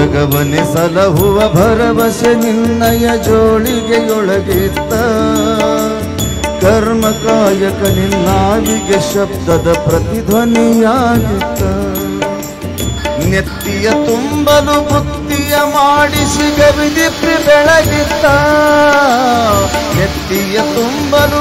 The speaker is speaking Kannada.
ಜಗವನೆ ಸಲಹುವ ಭರವಸೆ ನಿನ್ನಯ ಜೋಳಿಗೆಯೊಳಗಿತ್ತ. ಕರ್ಮಕಾಯಕ ನಿನ್ನಾವಿಗೆ ಶಬ್ದದ ಪ್ರತಿಧ್ವನಿಯಾಗಿತ್ತ. ನೆತ್ತಿಯ ತುಂಬಲು ಬುತ್ತಿಯ ಮಾಡಿಸಿ ಗವಿದಿಪ್ಪಿ ಬೆಳಗಿತ್ತ. ನೆತ್ತಿಯ ತುಂಬಲು